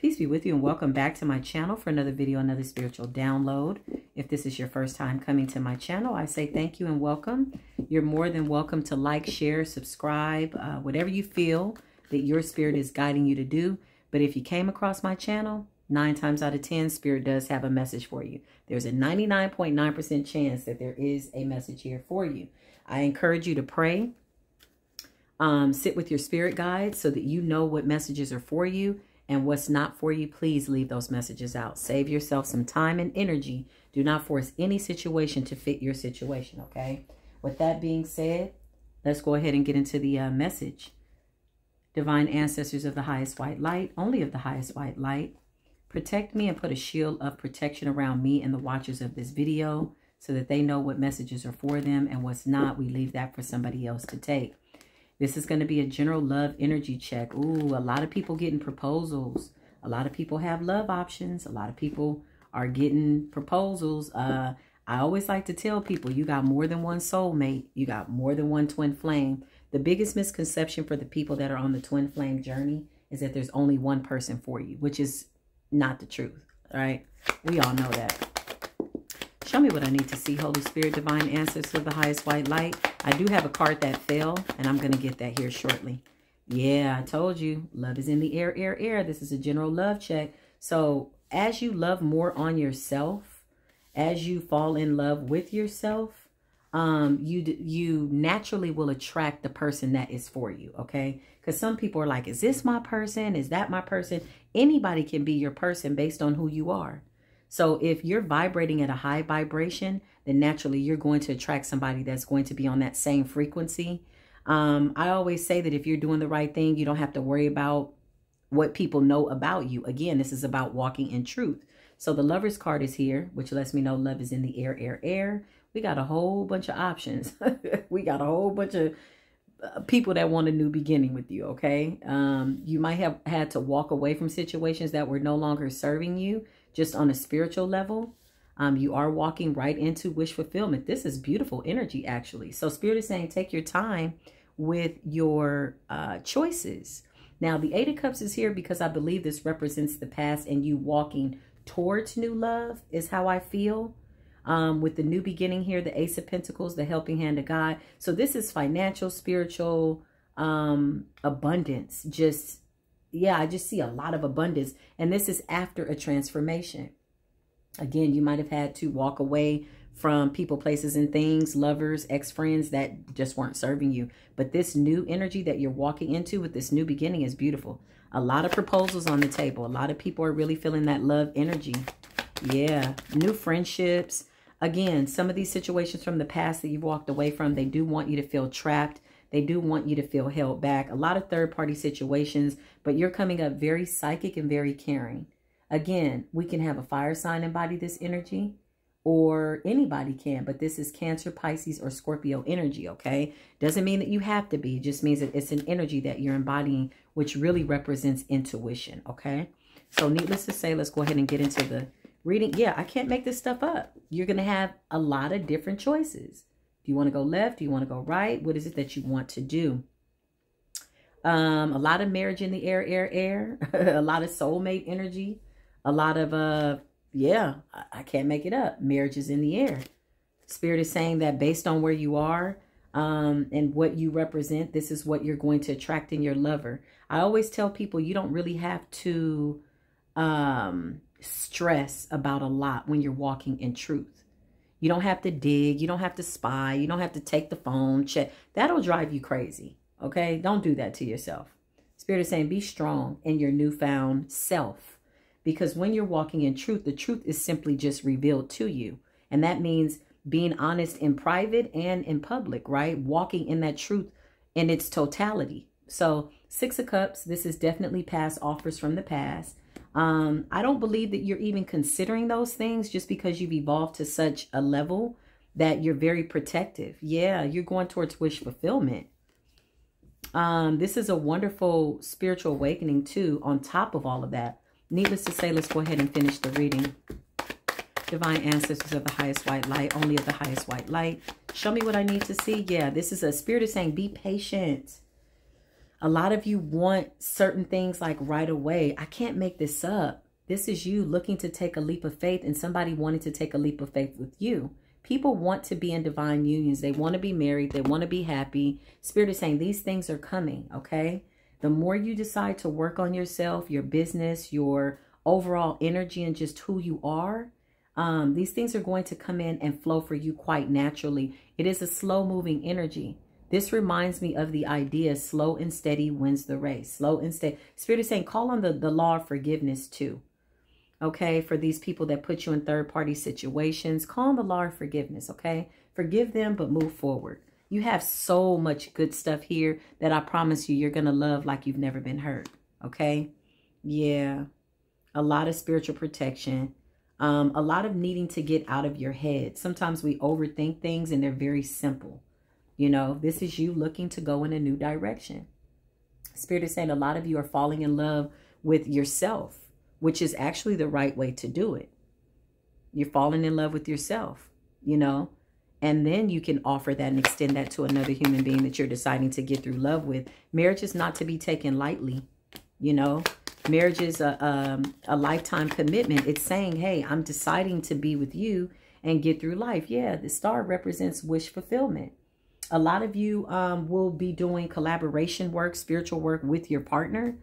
Peace be with you and welcome back to my channel for another video, another spiritual download. If this is your first time coming to my channel, I say thank you and welcome. You're more than welcome to like, share, subscribe, uh, whatever you feel that your spirit is guiding you to do. But if you came across my channel, nine times out of 10, spirit does have a message for you. There's a 99.9% chance that there is a message here for you. I encourage you to pray. Um, sit with your spirit guides so that you know what messages are for you and what's not for you, please leave those messages out. Save yourself some time and energy. Do not force any situation to fit your situation, okay? With that being said, let's go ahead and get into the uh, message. Divine ancestors of the highest white light, only of the highest white light, protect me and put a shield of protection around me and the watchers of this video so that they know what messages are for them and what's not. We leave that for somebody else to take. This is going to be a general love energy check. Ooh, a lot of people getting proposals. A lot of people have love options. A lot of people are getting proposals. Uh, I always like to tell people, you got more than one soulmate. You got more than one twin flame. The biggest misconception for the people that are on the twin flame journey is that there's only one person for you, which is not the truth, right? We all know that. Show me what I need to see, Holy Spirit, Divine answers of the Highest White Light. I do have a card that fell, and I'm going to get that here shortly. Yeah, I told you. Love is in the air, air, air. This is a general love check. So as you love more on yourself, as you fall in love with yourself, um, you you naturally will attract the person that is for you, okay? Because some people are like, is this my person? Is that my person? Anybody can be your person based on who you are. So if you're vibrating at a high vibration, then naturally you're going to attract somebody that's going to be on that same frequency. Um, I always say that if you're doing the right thing, you don't have to worry about what people know about you. Again, this is about walking in truth. So the lover's card is here, which lets me know love is in the air, air, air. We got a whole bunch of options. we got a whole bunch of uh, people that want a new beginning with you, okay? Um, you might have had to walk away from situations that were no longer serving you just on a spiritual level, um, you are walking right into wish fulfillment. This is beautiful energy, actually. So Spirit is saying take your time with your uh, choices. Now, the Eight of Cups is here because I believe this represents the past and you walking towards new love is how I feel. Um, with the new beginning here, the Ace of Pentacles, the helping hand of God. So this is financial, spiritual, um, abundance, just yeah, I just see a lot of abundance. And this is after a transformation. Again, you might have had to walk away from people, places, and things, lovers, ex-friends that just weren't serving you. But this new energy that you're walking into with this new beginning is beautiful. A lot of proposals on the table. A lot of people are really feeling that love energy. Yeah, new friendships. Again, some of these situations from the past that you've walked away from, they do want you to feel trapped they do want you to feel held back. A lot of third-party situations, but you're coming up very psychic and very caring. Again, we can have a fire sign embody this energy or anybody can, but this is Cancer, Pisces, or Scorpio energy, okay? Doesn't mean that you have to be. It just means that it's an energy that you're embodying, which really represents intuition, okay? So needless to say, let's go ahead and get into the reading. Yeah, I can't make this stuff up. You're going to have a lot of different choices. Do you want to go left? Do you want to go right? What is it that you want to do? Um, a lot of marriage in the air, air, air. a lot of soulmate energy. A lot of, uh, yeah, I, I can't make it up. Marriage is in the air. Spirit is saying that based on where you are, um, and what you represent, this is what you're going to attract in your lover. I always tell people you don't really have to um, stress about a lot when you're walking in truth. You don't have to dig. You don't have to spy. You don't have to take the phone, check. That'll drive you crazy. Okay? Don't do that to yourself. Spirit is saying be strong in your newfound self. Because when you're walking in truth, the truth is simply just revealed to you. And that means being honest in private and in public, right? Walking in that truth in its totality. So Six of Cups, this is definitely past offers from the past. Um, I don't believe that you're even considering those things just because you've evolved to such a level that you're very protective. Yeah, you're going towards wish fulfillment. Um, this is a wonderful spiritual awakening too, on top of all of that. Needless to say, let's go ahead and finish the reading. Divine ancestors of the highest white light, only of the highest white light. Show me what I need to see. Yeah, this is a spirit is saying, be patient. A lot of you want certain things like right away. I can't make this up. This is you looking to take a leap of faith and somebody wanting to take a leap of faith with you. People want to be in divine unions. They want to be married. They want to be happy. Spirit is saying these things are coming, okay? The more you decide to work on yourself, your business, your overall energy, and just who you are, um, these things are going to come in and flow for you quite naturally. It is a slow moving energy. This reminds me of the idea slow and steady wins the race. Slow and steady. Spirit is saying call on the, the law of forgiveness too. Okay, for these people that put you in third party situations, call on the of forgiveness. Okay, forgive them, but move forward. You have so much good stuff here that I promise you, you're going to love like you've never been hurt. Okay, yeah, a lot of spiritual protection um, a lot of needing to get out of your head. Sometimes we overthink things and they're very simple. You know, this is you looking to go in a new direction. Spirit is saying a lot of you are falling in love with yourself, which is actually the right way to do it. You're falling in love with yourself, you know, and then you can offer that and extend that to another human being that you're deciding to get through love with. Marriage is not to be taken lightly, you know. Marriage is a, um, a lifetime commitment. It's saying, hey, I'm deciding to be with you and get through life. Yeah, the star represents wish fulfillment. A lot of you um, will be doing collaboration work, spiritual work with your partner,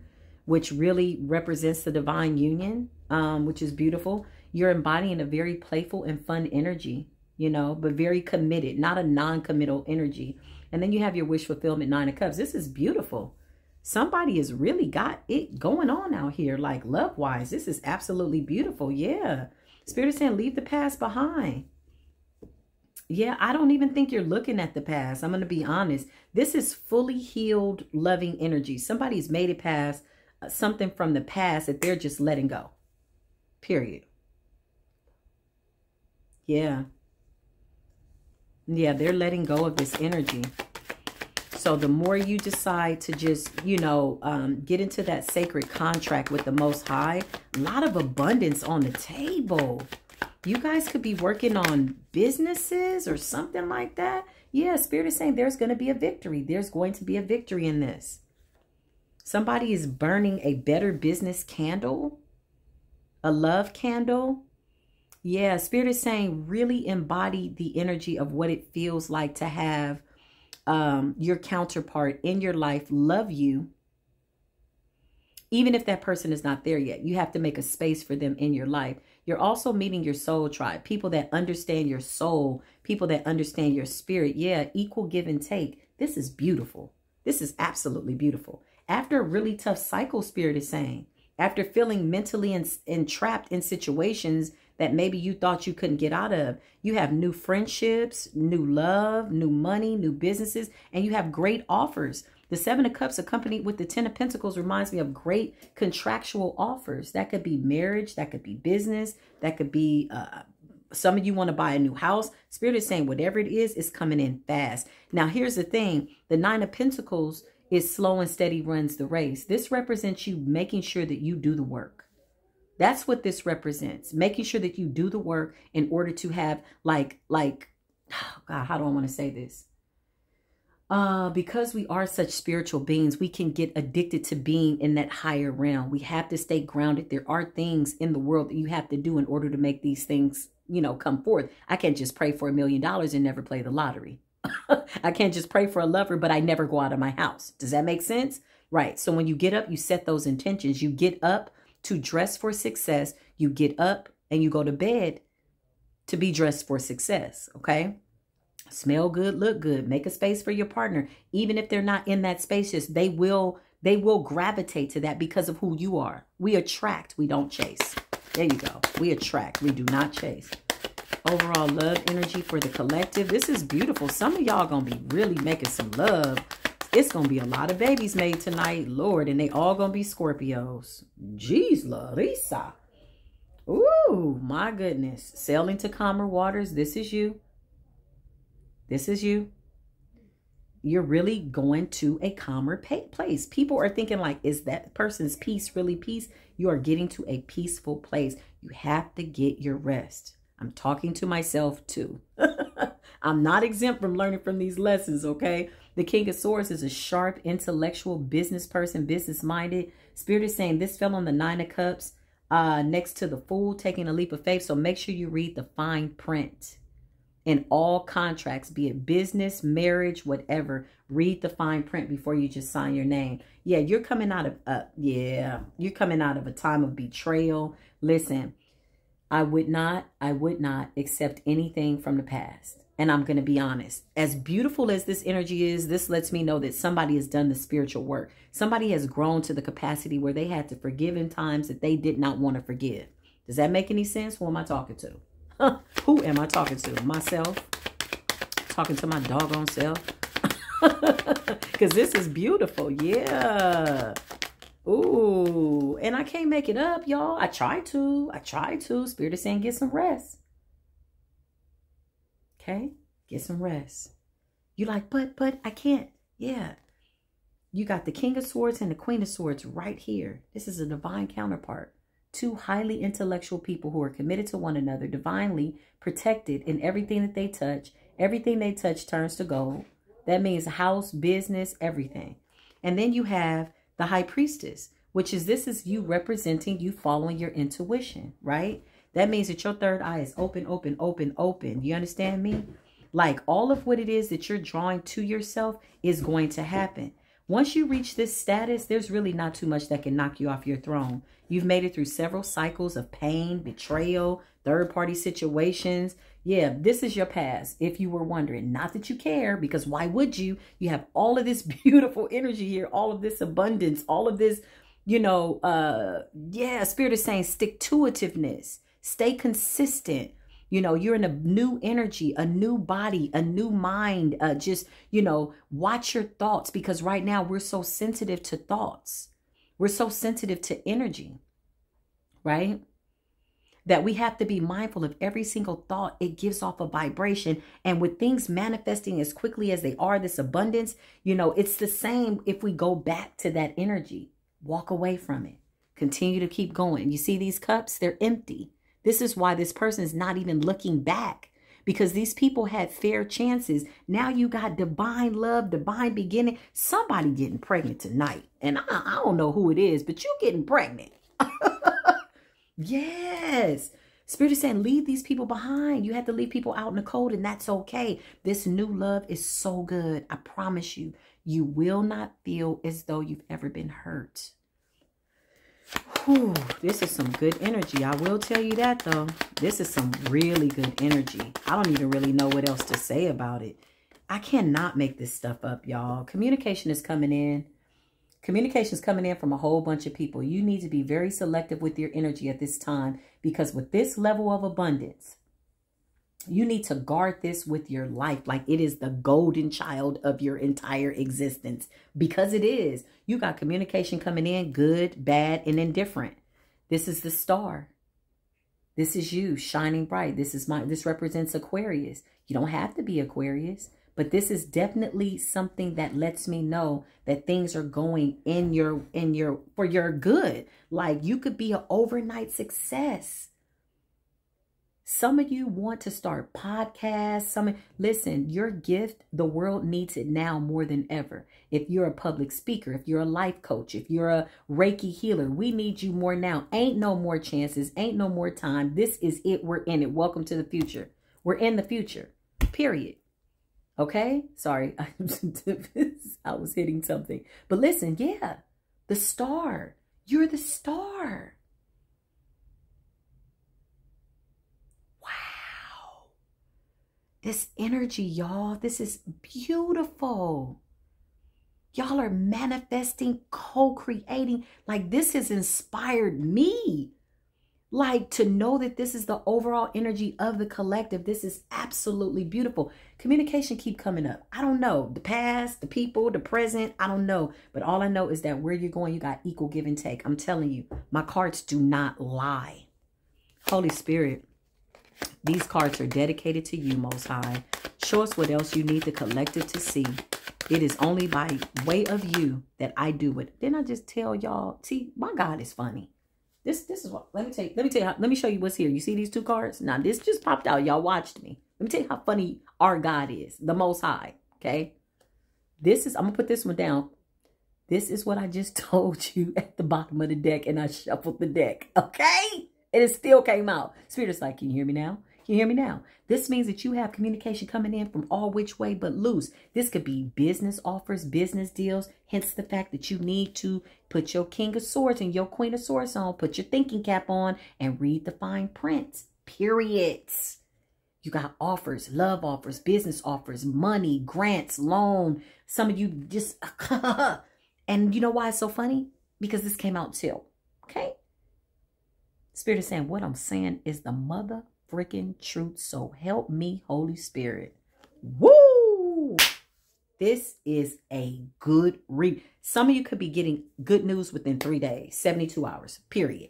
which really represents the divine union, um, which is beautiful. You're embodying a very playful and fun energy, you know, but very committed, not a non-committal energy. And then you have your wish fulfillment nine of cups. This is beautiful somebody has really got it going on out here, like love wise. This is absolutely beautiful. Yeah. Spirit is saying, leave the past behind. Yeah, I don't even think you're looking at the past. I'm going to be honest. This is fully healed, loving energy. Somebody's made it past something from the past that they're just letting go. Period. Yeah. Yeah, they're letting go of this energy. So the more you decide to just, you know, um, get into that sacred contract with the Most High, a lot of abundance on the table. You guys could be working on businesses or something like that. Yeah, Spirit is saying there's going to be a victory. There's going to be a victory in this. Somebody is burning a better business candle, a love candle. Yeah, Spirit is saying really embody the energy of what it feels like to have um, your counterpart in your life love you, even if that person is not there yet. You have to make a space for them in your life. You're also meeting your soul tribe, people that understand your soul, people that understand your spirit. Yeah, equal give and take. This is beautiful. This is absolutely beautiful. After a really tough cycle, spirit is saying, after feeling mentally entrapped in situations that maybe you thought you couldn't get out of. You have new friendships, new love, new money, new businesses, and you have great offers. The Seven of Cups accompanied with the Ten of Pentacles reminds me of great contractual offers. That could be marriage, that could be business, that could be uh, some of you want to buy a new house. Spirit is saying whatever it is, is coming in fast. Now, here's the thing. The Nine of Pentacles is slow and steady runs the race. This represents you making sure that you do the work. That's what this represents. Making sure that you do the work in order to have like, like, oh God, how do I want to say this? Uh, because we are such spiritual beings, we can get addicted to being in that higher realm. We have to stay grounded. There are things in the world that you have to do in order to make these things, you know, come forth. I can't just pray for a million dollars and never play the lottery. I can't just pray for a lover, but I never go out of my house. Does that make sense? Right. So when you get up, you set those intentions. You get up to dress for success. You get up and you go to bed to be dressed for success. Okay. Smell good, look good, make a space for your partner. Even if they're not in that space, just they will, they will gravitate to that because of who you are. We attract, we don't chase. There you go. We attract, we do not chase. Overall love energy for the collective. This is beautiful. Some of y'all gonna be really making some love it's going to be a lot of babies made tonight, Lord, and they all going to be Scorpios. Jeez, Larissa. Ooh, my goodness. Sailing to calmer waters. This is you. This is you. You're really going to a calmer place. People are thinking like, is that person's peace really peace? You are getting to a peaceful place. You have to get your rest. I'm talking to myself too. I'm not exempt from learning from these lessons, okay? The King of Swords is a sharp, intellectual business person, business minded. Spirit is saying this fell on the Nine of Cups uh, next to the Fool, taking a leap of faith. So make sure you read the fine print in all contracts, be it business, marriage, whatever. Read the fine print before you just sign your name. Yeah, you're coming out of, uh, yeah, you're coming out of a time of betrayal. Listen, I would not, I would not accept anything from the past. And I'm going to be honest. As beautiful as this energy is, this lets me know that somebody has done the spiritual work. Somebody has grown to the capacity where they had to forgive in times that they did not want to forgive. Does that make any sense? Who am I talking to? Who am I talking to? Myself? Talking to my doggone self? Because this is beautiful. Yeah. Ooh. And I can't make it up, y'all. I try to. I try to. Spirit is saying get some rest. Okay? Get some rest. You like, but, but, I can't. Yeah. You got the King of Swords and the Queen of Swords right here. This is a divine counterpart two highly intellectual people who are committed to one another, divinely protected in everything that they touch. Everything they touch turns to gold. That means house, business, everything. And then you have the high priestess, which is this is you representing you following your intuition, right? That means that your third eye is open, open, open, open. You understand me? Like all of what it is that you're drawing to yourself is going to happen. Once you reach this status, there's really not too much that can knock you off your throne. You've made it through several cycles of pain, betrayal, third party situations. Yeah, this is your past. If you were wondering, not that you care, because why would you? You have all of this beautiful energy here, all of this abundance, all of this, you know, uh, yeah, spirit is saying stick to itiveness, stay consistent. You know, you're in a new energy, a new body, a new mind. Uh, just, you know, watch your thoughts because right now we're so sensitive to thoughts. We're so sensitive to energy, right? That we have to be mindful of every single thought. It gives off a vibration. And with things manifesting as quickly as they are, this abundance, you know, it's the same if we go back to that energy. Walk away from it. Continue to keep going. You see these cups? They're empty. This is why this person is not even looking back because these people had fair chances. Now you got divine love, divine beginning. Somebody getting pregnant tonight. And I, I don't know who it is, but you getting pregnant. yes. Spirit is saying, leave these people behind. You had to leave people out in the cold, and that's okay. This new love is so good. I promise you, you will not feel as though you've ever been hurt. Whew, this is some good energy. I will tell you that, though. This is some really good energy. I don't even really know what else to say about it. I cannot make this stuff up, y'all. Communication is coming in. Communication is coming in from a whole bunch of people. You need to be very selective with your energy at this time because with this level of abundance, you need to guard this with your life like it is the golden child of your entire existence because it is. You got communication coming in good, bad, and indifferent. This is the star. This is you shining bright. This is my this represents Aquarius. You don't have to be Aquarius, but this is definitely something that lets me know that things are going in your in your for your good. Like you could be an overnight success some of you want to start podcasts. Some listen, your gift, the world needs it now more than ever. If you're a public speaker, if you're a life coach, if you're a Reiki healer, we need you more now. Ain't no more chances, ain't no more time. This is it. We're in it. Welcome to the future. We're in the future. Period. Okay? Sorry. I was hitting something. But listen, yeah. The star. You're the star. Wow. This energy, y'all, this is beautiful. Y'all are manifesting, co-creating. Like this has inspired me. Like to know that this is the overall energy of the collective. This is absolutely beautiful. Communication keep coming up. I don't know. The past, the people, the present, I don't know. But all I know is that where you're going, you got equal give and take. I'm telling you, my cards do not lie. Holy Spirit, these cards are dedicated to you, Most High. Show us what else you need the collective to see. It is only by way of you that I do it. Didn't I just tell y'all? See, my God is funny. This this is what let me tell you, let me tell you how, let me show you what's here. You see these two cards? Now this just popped out. Y'all watched me. Let me tell you how funny our God is, the most high. Okay. This is I'm gonna put this one down. This is what I just told you at the bottom of the deck, and I shuffled the deck. Okay? And it still came out. Spirit is like, can you hear me now? You hear me now? This means that you have communication coming in from all which way but loose. This could be business offers, business deals, hence the fact that you need to put your King of Swords and your Queen of Swords on, put your thinking cap on, and read the fine print. Periods. You got offers, love offers, business offers, money, grants, loan. Some of you just, and you know why it's so funny? Because this came out too. Okay? Spirit is saying, what I'm saying is the mother freaking truth. So help me, Holy Spirit. Woo! This is a good read. Some of you could be getting good news within three days, 72 hours, period.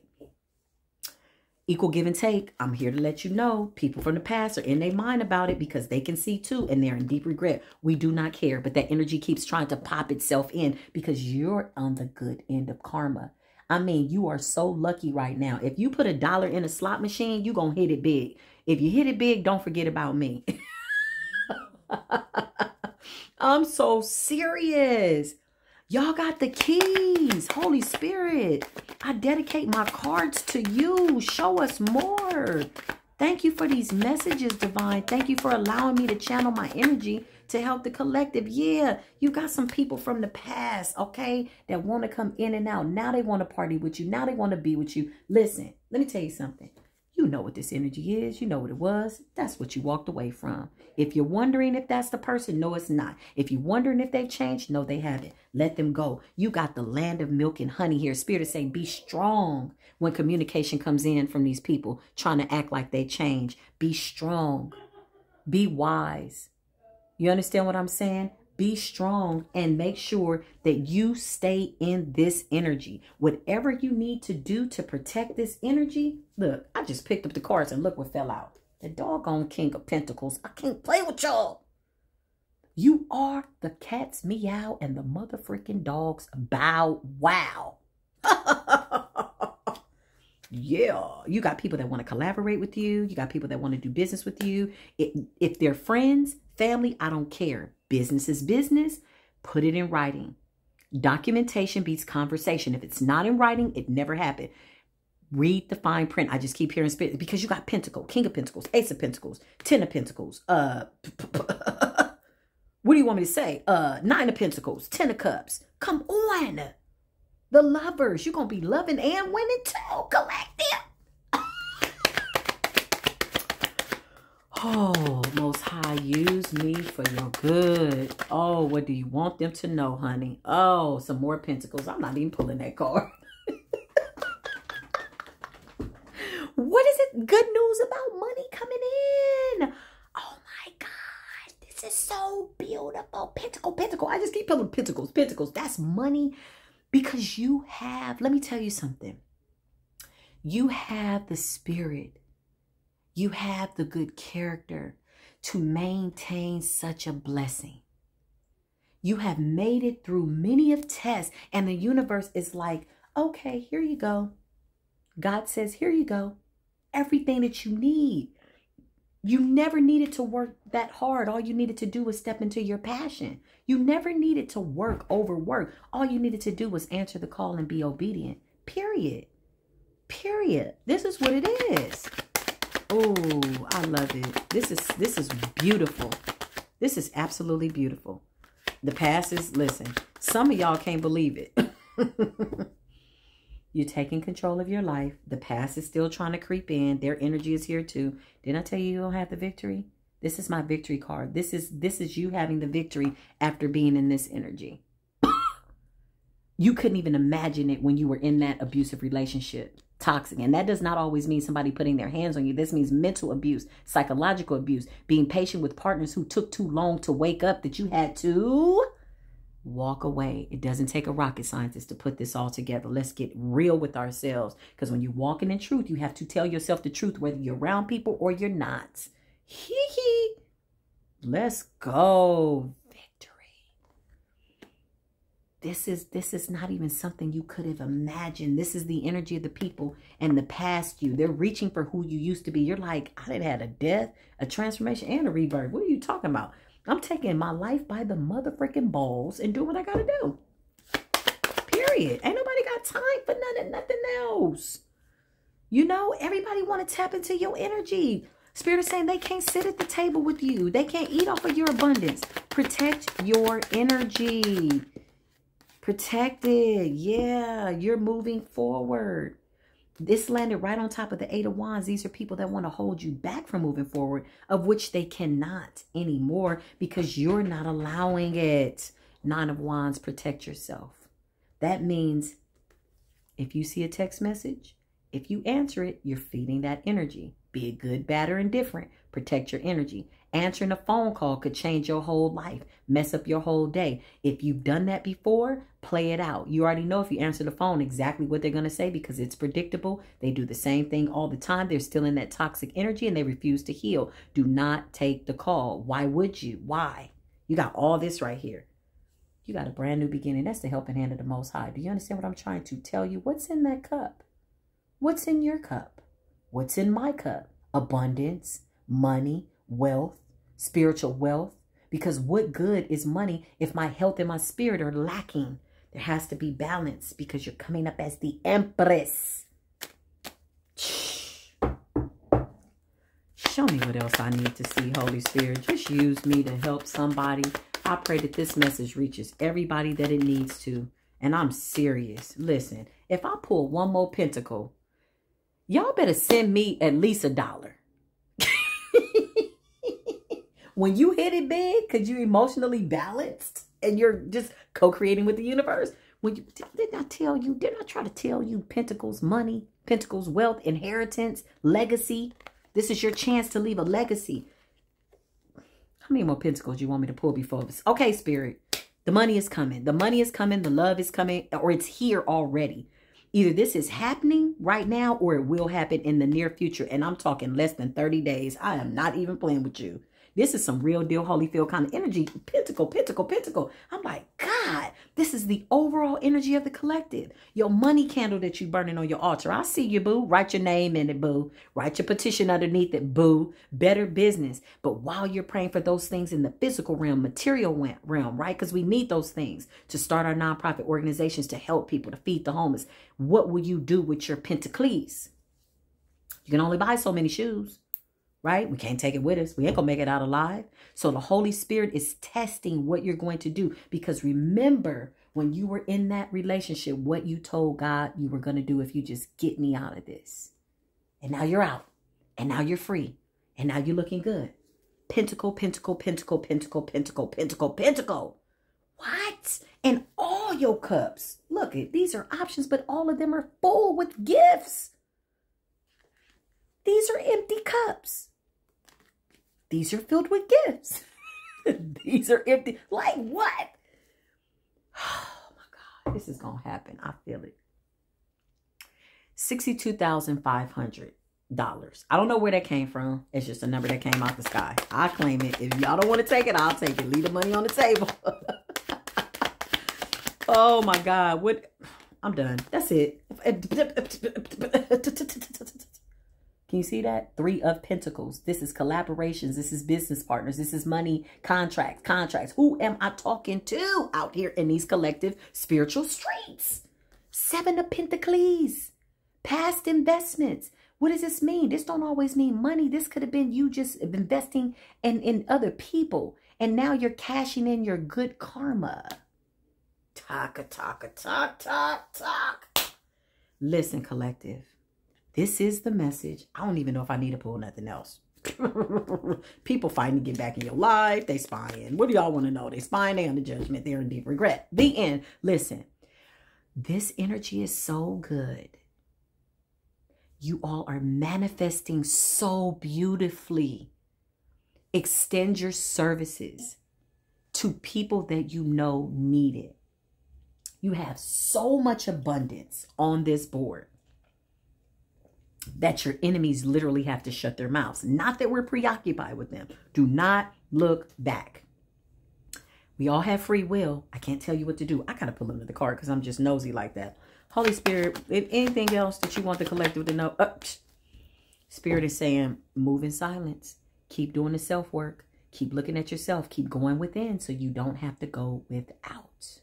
Equal give and take. I'm here to let you know people from the past are in their mind about it because they can see too and they're in deep regret. We do not care, but that energy keeps trying to pop itself in because you're on the good end of karma. I mean, you are so lucky right now. If you put a dollar in a slot machine, you're going to hit it big. If you hit it big, don't forget about me. I'm so serious. Y'all got the keys. Holy Spirit. I dedicate my cards to you. Show us more. Thank you for these messages, Divine. Thank you for allowing me to channel my energy to help the collective. Yeah, you got some people from the past, okay, that want to come in and out. Now they want to party with you. Now they want to be with you. Listen, let me tell you something. You know what this energy is. You know what it was. That's what you walked away from. If you're wondering if that's the person, no, it's not. If you're wondering if they've changed, no, they haven't. Let them go. You got the land of milk and honey here. Spirit is saying, be strong when communication comes in from these people trying to act like they change. Be strong. Be wise. You understand what I'm saying? Be strong and make sure that you stay in this energy. Whatever you need to do to protect this energy, look, I just picked up the cards and look what fell out. The doggone King of Pentacles. I can't play with y'all. You are the cat's meow and the mother freaking dog's bow wow. yeah, you got people that want to collaborate with you. You got people that want to do business with you. It, if they're friends, family, I don't care. Business is business. Put it in writing. Documentation beats conversation. If it's not in writing, it never happened. Read the fine print. I just keep hearing spirit because you got Pentacle, King of Pentacles, Ace of Pentacles, Ten of Pentacles. Uh, what do you want me to say? Uh, Nine of Pentacles, Ten of Cups. Come on. The lovers. You're to be loving and winning too. Collective. Oh, Most High, use me for your good. Oh, what do you want them to know, honey? Oh, some more pentacles. I'm not even pulling that card. what is it? Good news about money coming in. Oh my God. This is so beautiful. Pentacle, pentacle. I just keep pulling pentacles, pentacles. That's money because you have, let me tell you something. You have the spirit. You have the good character to maintain such a blessing. You have made it through many of tests and the universe is like, okay, here you go. God says, here you go. Everything that you need. You never needed to work that hard. All you needed to do was step into your passion. You never needed to work overwork. All you needed to do was answer the call and be obedient. Period. Period. This is what it is. Oh, I love it. This is this is beautiful. This is absolutely beautiful. The past is listen. Some of y'all can't believe it. You're taking control of your life. The past is still trying to creep in. Their energy is here too. Didn't I tell you you don't have the victory? This is my victory card. This is this is you having the victory after being in this energy. you couldn't even imagine it when you were in that abusive relationship. Toxic. And that does not always mean somebody putting their hands on you. This means mental abuse, psychological abuse, being patient with partners who took too long to wake up that you had to walk away. It doesn't take a rocket scientist to put this all together. Let's get real with ourselves. Because when you're walking in truth, you have to tell yourself the truth, whether you're around people or you're not. Hee hee. Let's go. This is this is not even something you could have imagined. This is the energy of the people and the past you. They're reaching for who you used to be. You're like, I didn't had a death, a transformation, and a rebirth. What are you talking about? I'm taking my life by the motherfucking balls and doing what I gotta do. Period. Ain't nobody got time for nothing, nothing else. You know, everybody want to tap into your energy. Spirit is saying they can't sit at the table with you. They can't eat off of your abundance. Protect your energy. Protect it. Yeah, you're moving forward. This landed right on top of the Eight of Wands. These are people that want to hold you back from moving forward, of which they cannot anymore because you're not allowing it. Nine of Wands, protect yourself. That means if you see a text message, if you answer it, you're feeding that energy. Be it good, bad, or indifferent. Protect your energy. Answering a phone call could change your whole life, mess up your whole day. If you've done that before, play it out. You already know if you answer the phone exactly what they're going to say because it's predictable. They do the same thing all the time. They're still in that toxic energy and they refuse to heal. Do not take the call. Why would you? Why? You got all this right here. You got a brand new beginning. That's the helping hand of the Most High. Do you understand what I'm trying to tell you? What's in that cup? What's in your cup? What's in my cup? Abundance, money, wealth, spiritual wealth. Because what good is money if my health and my spirit are lacking? There has to be balance because you're coming up as the Empress. Show me what else I need to see, Holy Spirit. Just use me to help somebody. I pray that this message reaches everybody that it needs to. And I'm serious. Listen, if I pull one more pentacle, y'all better send me at least a dollar. When you hit it big, because you're emotionally balanced and you're just co-creating with the universe. When you did I tell you, did I try to tell you pentacles, money, pentacles, wealth, inheritance, legacy? This is your chance to leave a legacy. How many more pentacles you want me to pull before this? Okay, spirit. The money is coming. The money is coming. The love is coming. Or it's here already. Either this is happening right now or it will happen in the near future. And I'm talking less than 30 days. I am not even playing with you. This is some real deal Holyfield kind of energy. Pentacle, pentacle, pentacle. I'm like, God, this is the overall energy of the collective. Your money candle that you're burning on your altar. I see you, boo. Write your name in it, boo. Write your petition underneath it, boo. Better business. But while you're praying for those things in the physical realm, material realm, right? Because we need those things to start our nonprofit organizations to help people, to feed the homeless. What will you do with your pentacles? You can only buy so many shoes right? We can't take it with us. We ain't going to make it out alive. So the Holy Spirit is testing what you're going to do. Because remember, when you were in that relationship, what you told God you were going to do if you just get me out of this. And now you're out. And now you're free. And now you're looking good. Pentacle, pentacle, pentacle, pentacle, pentacle, pentacle, pentacle. What? And all your cups. Look, these are options, but all of them are full with gifts. These are empty cups. These are filled with gifts. These are empty. Like what? Oh my God. This is going to happen. I feel it. $62,500. I don't know where that came from. It's just a number that came out the sky. I claim it. If y'all don't want to take it, I'll take it. Leave the money on the table. oh my God. What? I'm done. That's it. Can you see that? Three of Pentacles. This is collaborations. This is business partners. This is money, contracts, contracts. Who am I talking to out here in these collective spiritual streets? Seven of Pentacles. Past investments. What does this mean? This don't always mean money. This could have been you just investing in, in other people. And now you're cashing in your good karma. Talk, talk, talk, talk, talk. Listen, collective. This is the message. I don't even know if I need to pull nothing else. People fighting to get back in your life. They spying. What do y'all want to know? They spying. They under judgment. They're in deep regret. The end. Listen, this energy is so good. You all are manifesting so beautifully. Extend your services to people that you know need it. You have so much abundance on this board that your enemies literally have to shut their mouths. Not that we're preoccupied with them. Do not look back. We all have free will. I can't tell you what to do. I gotta pull into the card because I'm just nosy like that. Holy Spirit, if anything else that you want the collective to know, uh, Spirit is saying, move in silence. Keep doing the self work. Keep looking at yourself. Keep going within so you don't have to go without.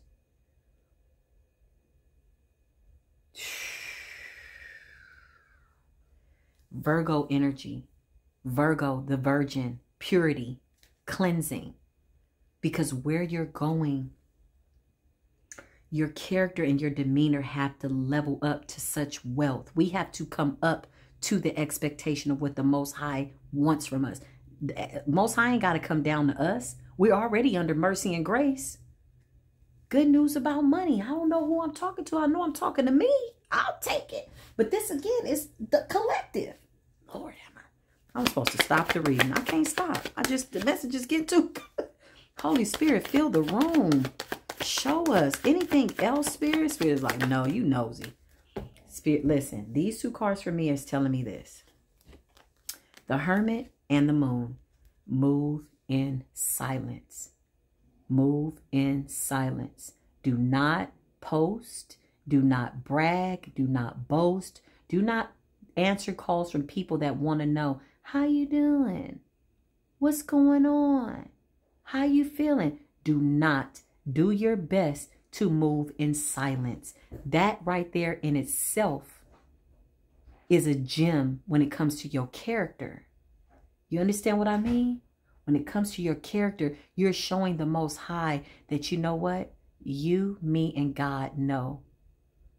Virgo energy. Virgo, the virgin, purity, cleansing. Because where you're going, your character and your demeanor have to level up to such wealth. We have to come up to the expectation of what the Most High wants from us. Eh, Most High ain't got to come down to us. We're already under mercy and grace. Good news about money. I don't know who I'm talking to. I know I'm talking to me. I'll take it. But this again is the collective. Lord, am I? I'm supposed to stop the reading. I can't stop. I just, the messages get too Holy Spirit, fill the room. Show us anything else, Spirit. Spirit is like, no, you nosy. Spirit, listen, these two cards for me is telling me this. The Hermit and the Moon move in silence. Move in silence. Do not post. Do not brag. Do not boast. Do not answer calls from people that want to know, how you doing? What's going on? How you feeling? Do not do your best to move in silence. That right there in itself is a gem when it comes to your character. You understand what I mean? When it comes to your character, you're showing the Most High that you know what? You, me, and God know.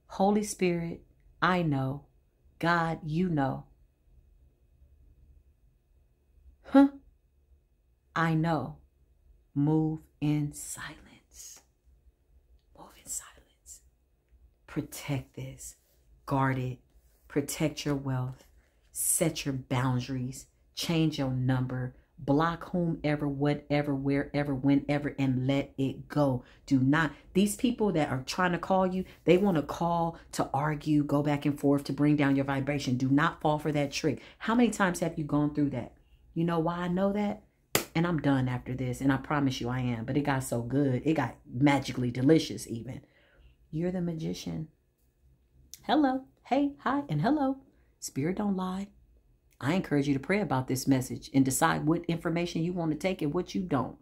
Holy Spirit, I know. God, you know. Huh? I know. Move in silence. Move in silence. Protect this. Guard it. Protect your wealth. Set your boundaries. Change your number block whomever, whatever, wherever, whenever, and let it go. Do not, these people that are trying to call you, they want to call to argue, go back and forth to bring down your vibration. Do not fall for that trick. How many times have you gone through that? You know why I know that? And I'm done after this, and I promise you I am. But it got so good. It got magically delicious, even. You're the magician. Hello. Hey, hi, and hello. Spirit don't lie. I encourage you to pray about this message and decide what information you want to take and what you don't.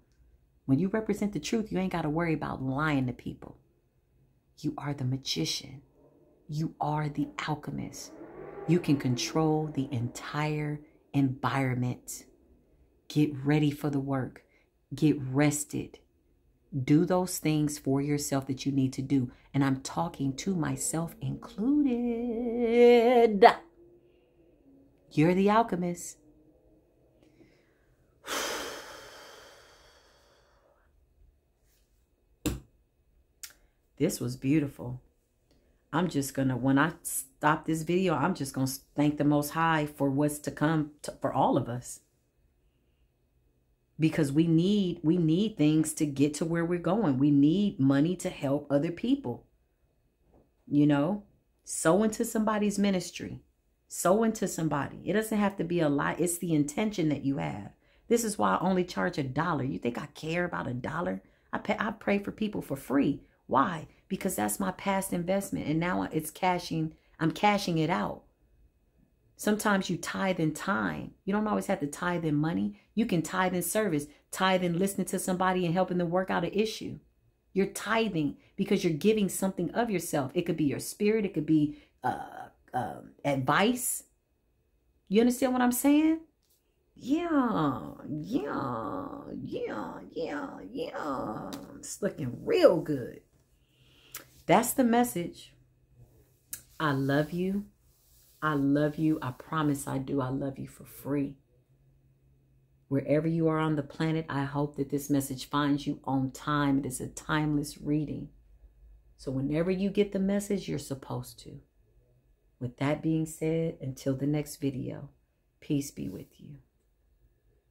When you represent the truth, you ain't got to worry about lying to people. You are the magician. You are the alchemist. You can control the entire environment. Get ready for the work. Get rested. Do those things for yourself that you need to do. And I'm talking to myself included. You're the alchemist. this was beautiful. I'm just going to, when I stop this video, I'm just going to thank the Most High for what's to come to, for all of us. Because we need, we need things to get to where we're going. We need money to help other people. You know, sow into somebody's ministry sow into somebody. It doesn't have to be a lot. It's the intention that you have. This is why I only charge a dollar. You think I care about a dollar? I pay, I pray for people for free. Why? Because that's my past investment. And now it's cashing. I'm cashing it out. Sometimes you tithe in time. You don't always have to tithe in money. You can tithe in service, tithe in listening to somebody and helping them work out an issue. You're tithing because you're giving something of yourself. It could be your spirit. It could be uh, um, advice. You understand what I'm saying? Yeah, yeah, yeah, yeah, yeah. It's looking real good. That's the message. I love you. I love you. I promise I do. I love you for free. Wherever you are on the planet, I hope that this message finds you on time. It is a timeless reading. So whenever you get the message, you're supposed to. With that being said, until the next video, peace be with you.